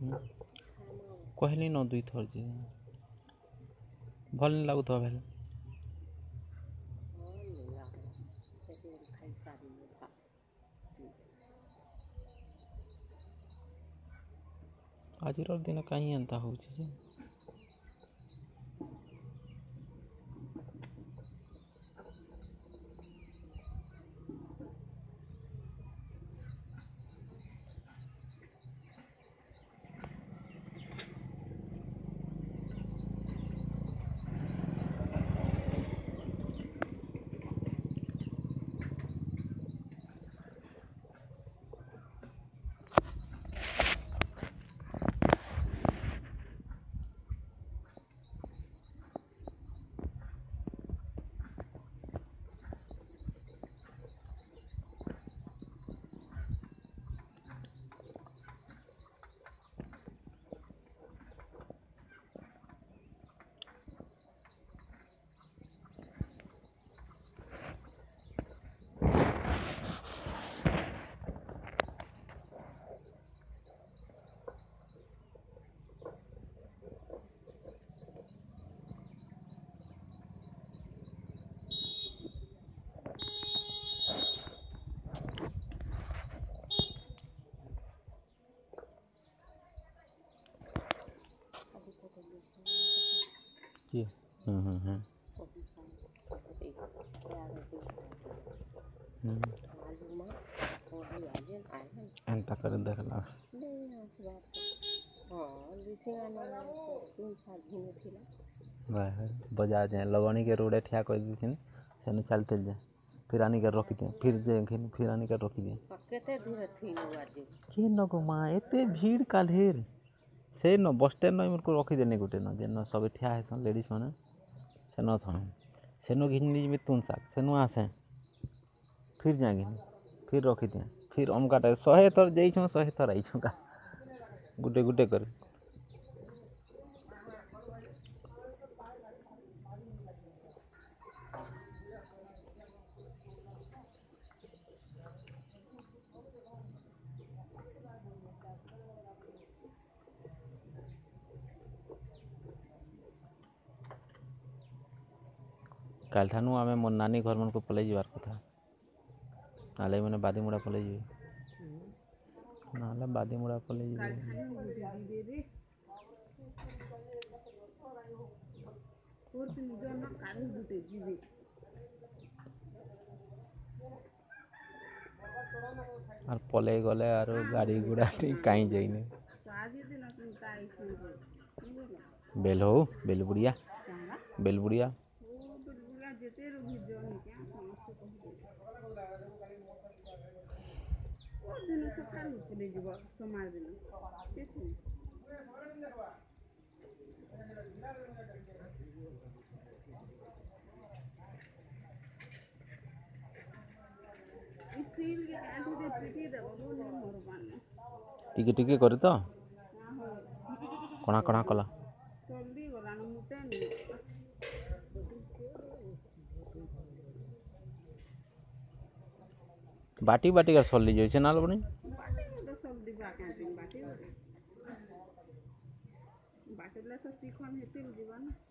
କହିଲି ନ ଦୁଇ ଥର ଯେ ଭଲ ନି ଲାଗୁଥିବ ବେଲେ ଆଜିର ଦିନ କାହିଁ ଏନ୍ତା ହେଉଛି ଯେ जी ఎంత కరు ధరలా बजा जाए लगनी के रोड ठिया कर दी थी सैन चल चल जाए फिर आनी के रखी दिए फिर जाए फिर आनी कर रखी दिए के नगो माँ इतने भीड़ काल्हेर ସେନ ବସ୍ ଷ୍ଟାଣ୍ଡ ଏମାନଙ୍କୁ ରଖିଦେନି ଗୁଟେନ ଯେନ ସବେ ଠିଆ ହେଇସନ୍ ଲେଡ଼ିଜ୍ ମାନେ ସେନ ଥଣ ସେନୁ ଘିନି ନେଇଯିବି ତୁନ୍ ଶାଗ ସେନୁ ଆସେ ଫିର୍ ଯାଏଁ ଘିନି ଫିର୍ ରଖିଦିଏ ଫିର୍ ଅମକାଟା ଶହେ ଥର ଯାଇଛୁଁ ଶହେ ଥର ଆଇଛୁଁ କା ଗୁଟେ ଗୁଟେ କରି कल ठानू आम मो नानी घर मन को पलै जबार कथा ना मैंने बादीमुड़ा पलै जी ना बादीमुड़ा पलै जी आर पले गले आरो गाड़ी गुड़ा कहीं काई जाइने बेल हो बेल बुढ़िया बेल बुढ़िया যেতেরও ভিজন করে তো ওর জন্য কলা ଟିକେ ଟିକେ ତ କଣା କଣା କଲା बाटी तो बाटी का सॉल लीजिए ना लोग बाटी तो